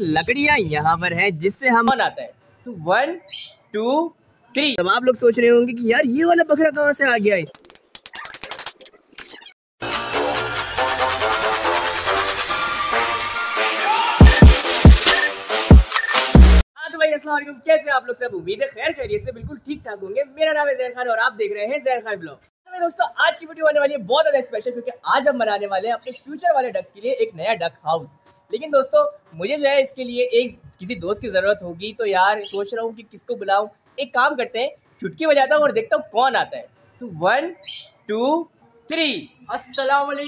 लकड़ियाँ यहाँ पर हैं जिससे हम आता है। तो वन टू थ्री तब आप लोग सोच रहे होंगे कि यार ये वाला बकरा कहाँ से आ गया इस हाँ तो कैसे आप लोग सब? उम्मीद है खैर खैरियत से बिल्कुल ठीक ठाक होंगे। मेरा नाम है जैन खान और आप देख रहे हैं जैन खान ब्लॉग तो दोस्तों आज की वीडियो आने वाली है बहुत ज़्यादा स्पेशल क्योंकि आज हम बनाने वाले हैं अपने फ्यूचर वाले डक्स के लिए एक नया डक हाउस लेकिन दोस्तों मुझे जो है इसके लिए एक किसी दोस्त की ज़रूरत होगी। तो यार सोच रहा हूँ कि किसको बुलाऊँ? एक काम करते हैं चुटकी बजाता हूँ और देखता हूँ कौन आता है। तो वन टू थ्री रहमतुल्लाहि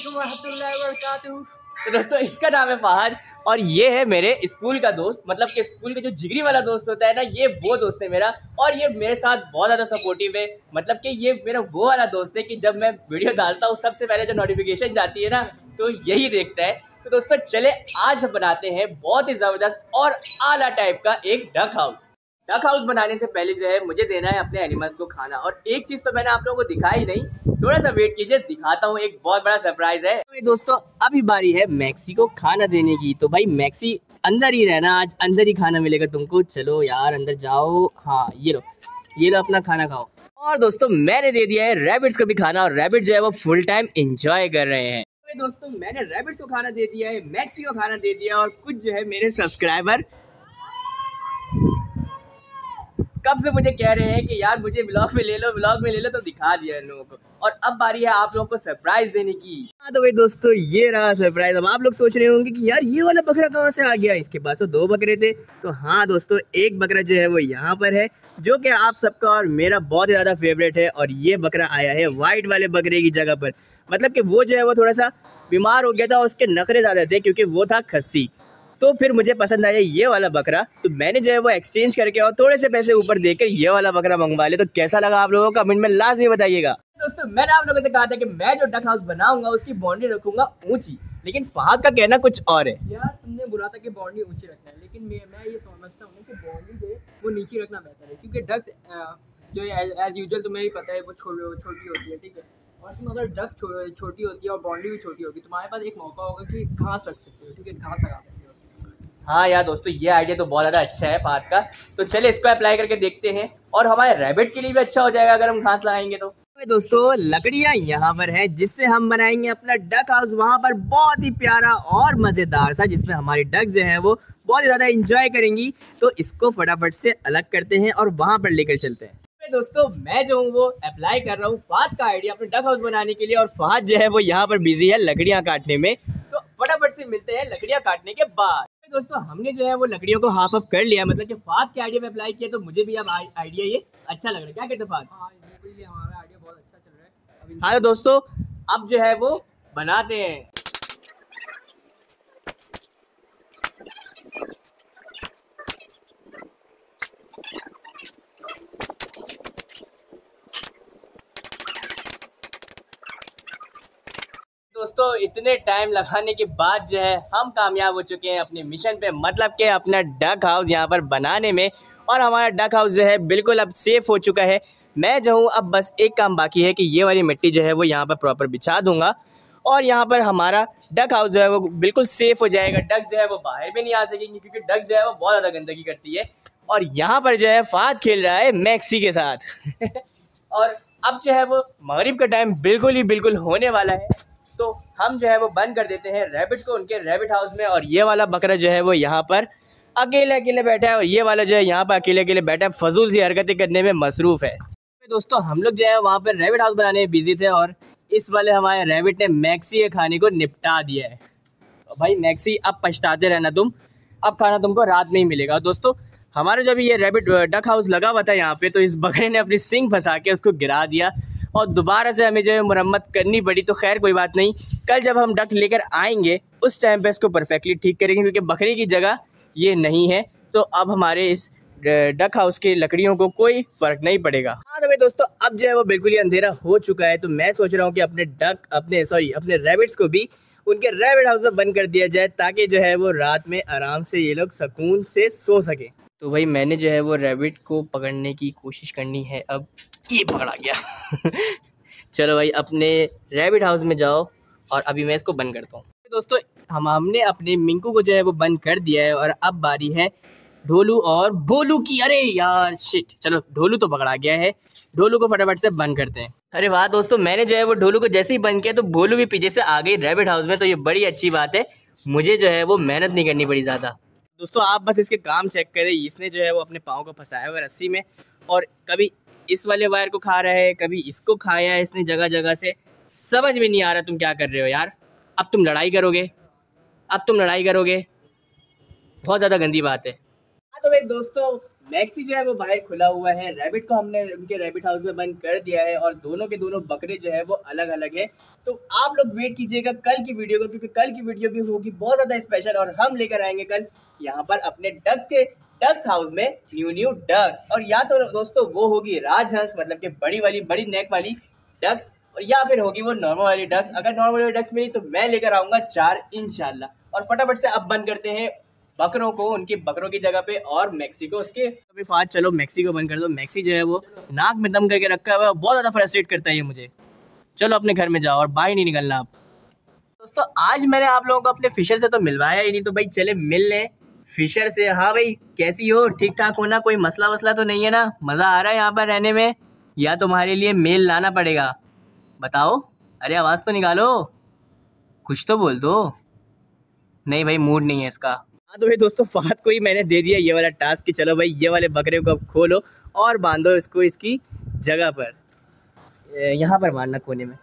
तो दोस्तों इसका नाम है फहद और ये है मेरे स्कूल का दोस्त। मतलब कि स्कूल का जो जिगरी वाला दोस्त होता है ना ये वो दोस्त है मेरा और ये मेरे साथ बहुत ज़्यादा सपोर्टिव है। मतलब कि ये मेरा वो वाला दोस्त है कि जब मैं वीडियो डालता हूँ सबसे पहले जो नोटिफिकेशन जाती है ना तो यही देखता है। तो दोस्तों, चले, आज हम बनाते हैं बहुत ही ज़बरदस्त और आला टाइप का एक डक हाउस डक हाउस बनाने से पहले जो है, मुझे देना है अपने एनिमल्स को खाना। और एक चीज़ तो मैंने आप लोगों को दिखाई नहीं थोड़ा सा वेट कीजिए, दिखाता हूँ, एक बहुत बड़ा सरप्राइज़ है। तो दोस्तों, अभी बारी है मैक्सी को खाना देने की। तो भाई मैक्सी अंदर ही रहना, आज अंदर ही खाना मिलेगा तुमको। चलो यार, अंदर जाओ। हाँ ये लो ये लो अपना खाना खाओ। और दोस्तों, मैंने दे दिया है रैबिट्स को भी खाना। और रैबिट जो है, वो फुल टाइम इंजॉय कर रहे हैं। तो दोस्तों, मैंने रैबिट्स को खाना दे दिया है मैक्सी को खाना दे दिया और कुछ जो है मेरे सब्सक्राइबर कब से मुझे कह रहे हैं कि यार मुझे ब्लॉग में ले लो ब्लॉग में ले लो तो दिखा दिया इन लोगों को। और अब बारी है आप लोगों को सरप्राइज़ देने की। हाँ तो भाई दोस्तों, ये रहा सरप्राइज़ अब आप लोग सोच रहे होंगे कि यार ये वाला बकरा कहाँ से आ गया? इसके पास तो दो बकरे थे। तो हाँ दोस्तों, एक बकरा जो है वो यहाँ पर है, जो कि आप सबका और मेरा बहुत ज़्यादा फेवरेट है और ये बकरा आया है वाइट वाले बकरे की जगह पर। मतलब कि वो जो है वो थोड़ा सा बीमार हो गया था और उसके नखरे ज़्यादा थे क्योंकि वो था खस्सी। तो फिर मुझे पसंद आया ये वाला बकरा। तो मैंने जो है वो एक्सचेंज करके और थोड़े से पैसे ऊपर देकर ये वाला बकरा मंगवा लिया। तो कैसा लगा आप लोगों का? कमेंट में लाजमी बताइएगा। दोस्तों, मैंने आप लोगों से कहा था कि मैं जो डक हाउस बनाऊँगा, उसकी बाउंड्री रखूँगा ऊँची। लेकिन फहद का कहना कुछ और है। यार, तुमने बोला था कि बाउंड्री ऊँची रखना है। लेकिन मैं मैं ये समझता हूँ कि बाउंड्री जो है, वो नीचे रखना बेहतर है। क्योंकि डक्स जो एज यूजल तुम्हें ही पता है, वो छोटी होती है, ठीक है? तुम अगर डक्स छोटी होती है और बाउंड्री भी छोटी होगी तुम्हारे पास एक मौका होगा कि घास रख सकते हो ठीक है? घास लगा सकते हो। हाँ यार दोस्तों ये आइडिया तो बहुत ज़्यादा अच्छा है फात का। तो चले इसको अप्लाई करके देखते हैं। और हमारे रैबिट के लिए भी अच्छा हो जाएगा अगर हम घास लगाएँगे तो। दोस्तों लकड़ियाँ यहाँ पर है जिससे हम बनाएँगे अपना डक हाउस वहाँ पर बहुत ही प्यारा और मज़ेदार सा जिसमें हमारी डक जो है वो बहुत ही ज़्यादा इंजॉय करेंगी। तो इसको फटाफट से अलग करते हैं और वहाँ पर लेकर चलते हैं। दोस्तों मैं जो हूँ वो अप्लाई कर रहा हूँ फात का आइडिया अपने डक हाउस बनाने के लिए और फात जो है वो यहाँ पर बिज़ी है लकड़ियाँ काटने में। तो फटाफट से मिलते हैं लकड़ियाँ काटने के बाद। दोस्तों हमने जो है वो लकड़ियों को हाफ़ ऑफ़ कर लिया मतलब कि फात के आइडिया में अप्लाई किया तो मुझे भी अब आइडिया ये अच्छा लग रहा है। क्या कहते फात हाँ अच्छा हाँ तो दोस्तों अब जो है वो बनाते हैं। दोस्तों, इतने टाइम लगाने के बाद जो है, हम कामयाब हो चुके हैं अपने मिशन पे मतलब कि अपना डक हाउस यहाँ पर बनाने में। और हमारा डक हाउस जो है, बिल्कुल अब सेफ़ हो चुका है। मैं जो हूँ, अब बस एक काम बाकी है कि ये वाली मिट्टी जो है, वो यहाँ पर प्रॉपर बिछा दूँगा। और यहाँ पर हमारा डक हाउस जो है, वो बिल्कुल सेफ़ हो जाएगा। डक जो है, वो बाहर भी नहीं आ सकेंगे, क्योंकि डक जो है, वो बहुत ज़्यादा गंदगी करती है। और यहाँ पर जो है, फाद खेल रहा है मैक्सी के साथ। और अब जो है, वो मगरिब का टाइम बिल्कुल ही बिल्कुल होने वाला है। तो हम जो है वो बंद कर देते हैं रैबिट को उनके रैबिट हाउस में और ये वाला बकरा जो है वो यहाँ पर अकेले अकेले बैठा है और ये वाला जो है यहाँ पर अकेले अकेले बैठा है। फजूल सी हरकतें करने में मसरूफ़ है। दोस्तों, हम लोग जो है वहाँ पर रैबिट हाउस बनाने में बिज़ी थे और इस वाले हमारे रैबिट ने मैक्सी के खाने को निपटा दिया है। तो भाई, मैक्सी, अब पछताते रहना तुम। अब खाना तुमको रात में ही मिलेगा। दोस्तों, हमारा जब ये रैबिट डक हाउस लगा हुआ था यहाँ पे तो इस बकरे ने अपनी सिंग फंसा के उसको गिरा दिया। और दोबारा से हमें जो है मरम्मत करनी पड़ी तो खैर कोई बात नहीं। कल जब हम डक लेकर आएँगे, उस टाइम पे इसको परफेक्टली ठीक करेंगे, क्योंकि बकरी की जगह ये नहीं है। तो अब हमारे इस डक हाउस की लकड़ियों को कोई फ़र्क नहीं पड़ेगा। हाँ तो भाई दोस्तों, अब जो है वो बिल्कुल ही अंधेरा हो चुका है तो मैं सोच रहा हूँ कि अपने डक, अपने सॉरी अपने रेबिट्स को भी उनके रेबिट हाउस में बंद कर दिया जाए, ताकि जो है वो रात में आराम से ये लोग सुकून से सो सके। तो भाई मैंने जो है वो रैबिट को पकड़ने की कोशिश करनी है, अब ये पकड़ा गया। चलो भाई, अपने रैबिट हाउस में जाओ और अभी मैं इसको बंद करता हूँ। दोस्तों, हम, हमने अपने मिंकू को जो है वो बंद कर दिया है और अब बारी है ढोलू और बोलू की। अरे यार शिट चलो, ढोलू तो पकड़ा गया है। ढोलू को फटाफट से बंद करते हैं। अरे वाह, दोस्तों, मैंने जो है वो ढोलू को जैसे ही बंद किया तो भोलू भी पीछे से आ गई रेबिट हाउस में तो ये बड़ी अच्छी बात है। मुझे जो है वो मेहनत नहीं करनी पड़ी ज़्यादा। दोस्तों, आप बस इसके काम चेक करें। इसने जो है वो अपने पाँव को फंसाया हुआ रस्सी में और कभी इस वाले वायर को खा रहा है, कभी इसको खाया है इसने जगह जगह से। समझ में नहीं आ रहा तुम क्या कर रहे हो यार। अब तुम लड़ाई करोगे। अब तुम लड़ाई करोगे। बहुत ज़्यादा गंदी बात है। हाँ तो भाई दोस्तों मैक्सी जो है वो बाहर खुला हुआ है। रैबिट को हमने उनके रैबिट हाउस में बंद कर दिया है और दोनों के दोनों बकरे जो है वो अलग अलग है। तो आप लोग वेट कीजिएगा कल की वीडियो को, क्योंकि कल की वीडियो भी होगी बहुत ज़्यादा स्पेशल और हम लेकर आएँगे कल यहाँ पर अपने डक के डक्स हाउस में न्यू न्यू डक्स और या तो दोस्तों वो होगी राजहंस मतलब कि बड़ी वाली, बड़ी नेक वाली डक्स और या फिर होगी वो नॉर्मल वाली डक्स अगर नॉर्मल वाली डक्स मिली तो मैं लेकर आऊँगा चार इनशाला और फटाफट से अब बंद करते हैं। बकरों को, उनकी बकरों की जगह पे और मैक्सिको, उसके अभी फाज चलो, मैक्सिको बंद कर दो। मैक्सी जो है वो नाक में दम करके रखा हुआ है बहुत ज़्यादा फ्रस्ट्रेट करता है ये मुझे। चलो अपने घर में जाओ और बाहर नहीं निकलना आप। दोस्तों, आज मैंने आप लोगों को अपने फिशर से तो मिलवाया ही नहीं तो भाई चले मिल लें। फिशर से हाँ भाई, कैसी हो? ठीक ठाक होना कोई मसला वसला तो नहीं है ना? मज़ा आ रहा है यहाँ पर रहने में? या तुम्हारे लिए मेल लाना पड़ेगा? बताओ। अरे, आवाज़ तो निकालो। कुछ तो बोल दो। नहीं भाई मूड नहीं है इसका। हाँ तो भाई दोस्तों फात को ही मैंने दे दिया ये वाला टास्क कि चलो भाई, ये वाले बकरे को अब खोलो और बांधो इसको इसकी जगह पर। यहाँ पर मारना कोने में।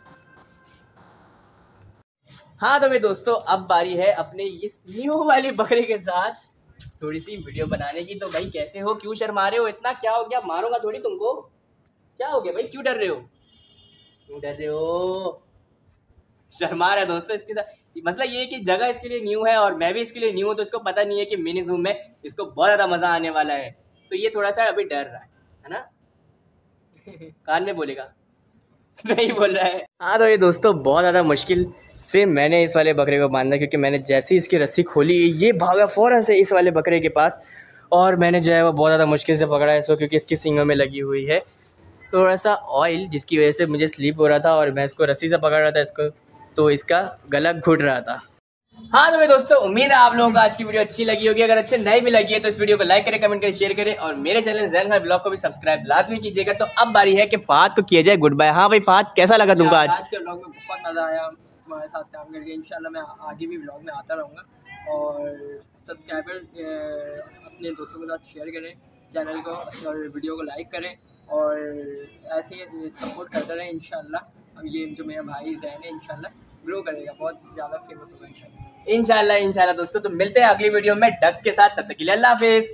हाँ तो भाई दोस्तों, अब बारी है अपने इस न्यू वाली बकरे के साथ थोड़ी सी वीडियो बनाने की। तो भाई, कैसे हो? क्यों शर्मा रहे हो? इतना क्या हो गया? मारूँगा थोड़ी तुमको। क्या हो गया भाई? क्यों डर रहे हो? क्यों डर रहे हो? शर्मा रहा है दोस्तों इसके साथ मसला ये है कि जगह इसके लिए न्यू है और मैं भी इसके लिए न्यू हूँ तो इसको पता नहीं है कि मिनी जूम में इसको बहुत ज़्यादा मज़ा आने वाला है। तो ये थोड़ा सा अभी डर रहा है है ना? कान में बोलेगा। नहीं बोल रहा है। हाँ तो ये दोस्तों बहुत ज़्यादा मुश्किल से मैंने इस वाले बकरे को बांधा क्योंकि मैंने जैसे ही इसकी रस्सी खोली ये भागा फ़ौरन से इस वाले बकरे के पास और मैंने जो है वो बहुत ज़्यादा मुश्किल से पकड़ा है इसको क्योंकि इसकी सींगों में लगी हुई है। थोड़ा सा ऑयल जिसकी वजह से मुझे स्लीप हो रहा था और मैं इसको रस्सी से पकड़ रहा था इसको। तो इसका गला घुट रहा था। हाँ तो दोस्तों उम्मीद है आप लोगों को आज की वीडियो अच्छी लगी होगी। अगर अच्छी नहीं भी लगी है तो इस वीडियो को लाइक करें कमेंट करें शेयर करें और मेरे चैनल जैन भाई ब्लॉग को भी सब्सक्राइब लाजमी कीजिएगा। तो अब बारी है कि फात को किया जाए गुड बाय हाँ भाई फात कैसा लगा तुमको आज? आज के ब्लॉग में बहुत मज़ा आया। तुम्हारे साथ काम करके। इंशाल्लाह मैं आगे भी ब्लॉग में आता रहूँगा। और सब्सक्राइबर अपने दोस्तों के साथ शेयर करें चैनल को और वीडियो को लाइक करें और ऐसे ही सपोर्ट करते रहें इंशाल्लाह। अब ये जो मेरा भाई जैन है इंशाल्लाह ग्रो करेगा बहुत ज़्यादा फ़ेमस होगा इंशाल्लाह। इनशाला इनशाला दोस्तों तो मिलते हैं अगली वीडियो में डक्स के साथ तब तक के लिए अल्लाह हाफिज।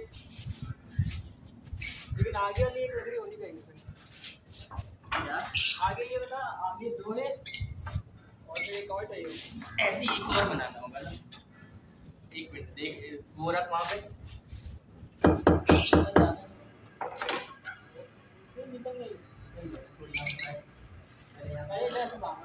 लेकिन आगे वाली एक लकड़ी होनी चाहिए आगे ये बता आगे दो है और फिर एक और चाहिए। ऐसी एक और बनाना होगा ना एक मिनट देख वो रख वहाँ पे। निकल गई अरे यार, पहले ले,